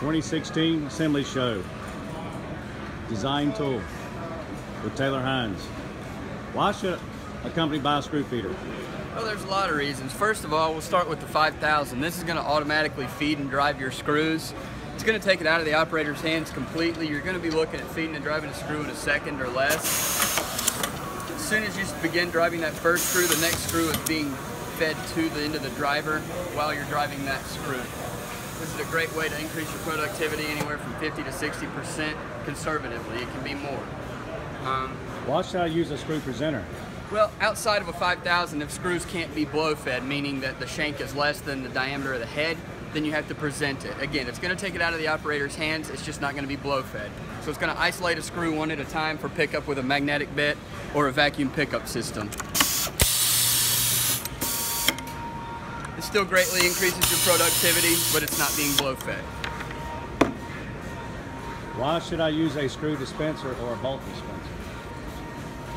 2016 Assembly Show. Design tool with Taylor Hines. Why should a company buy a screw feeder? Well, there's a lot of reasons. First of all, we'll start with the 5000. This is going to automatically feed and drive your screws. It's going to take it out of the operator's hands completely. You're going to be looking at feeding and driving a screw in a second or less. As soon as you begin driving that first screw, the next screw is being fed to the end of the driver while you're driving that screw. This is a great way to increase your productivity anywhere from 50 to 60% conservatively. It can be more. Um, Why should I use a screw presenter? Well, outside of a 5000, if screws can't be blow fed, meaning that the shank is less than the diameter of the head, then you have to present it. Again, it's going to take it out of the operator's hands, it's just not going to be blow fed. So it's going to isolate a screw one at a time for pickup with a magnetic bit or a vacuum pickup system. It still greatly increases your productivity, but it's not being blow fed. Why should I use a screw dispenser or a bolt dispenser?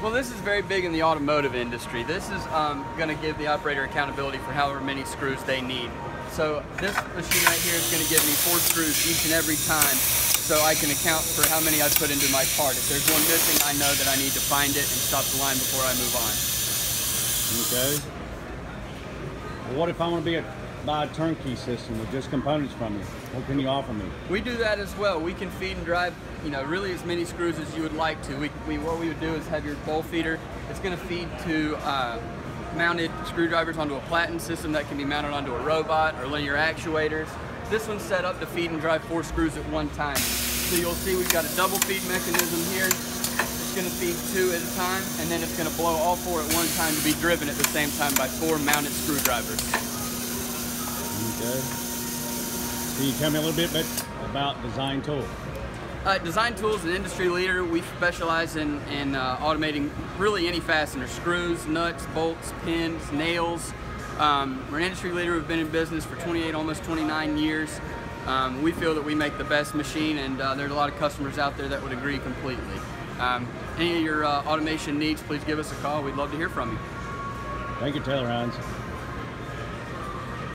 Well, this is very big in the automotive industry. This is um, going to give the operator accountability for however many screws they need. So this machine right here is going to give me four screws each and every time so I can account for how many I put into my part. If there's one missing, I know that I need to find it and stop the line before I move on. Okay. What if I want to be a buy a turnkey system with just components from you? What can you offer me? We do that as well. We can feed and drive, you know, really as many screws as you would like to. We, we what we would do is have your bowl feeder. It's going to feed to uh, mounted screwdrivers onto a platen system that can be mounted onto a robot or linear actuators. This one's set up to feed and drive four screws at one time. So you'll see we've got a double feed mechanism here. Feed two at a time, and then it's going to blow all four at one time to be driven at the same time by four mounted screwdrivers. Okay. Can you tell me a little bit about Design Tool? Uh, Design Tool is an industry leader. We specialize in, in uh, automating really any fastener, screws, nuts, bolts, pins, nails. Um, we're an industry leader. We've been in business for 28, almost 29 years. Um, we feel that we make the best machine and uh, there's a lot of customers out there that would agree completely. Um, any of your uh, automation needs, please give us a call. We'd love to hear from you. Thank you, Taylor Hines.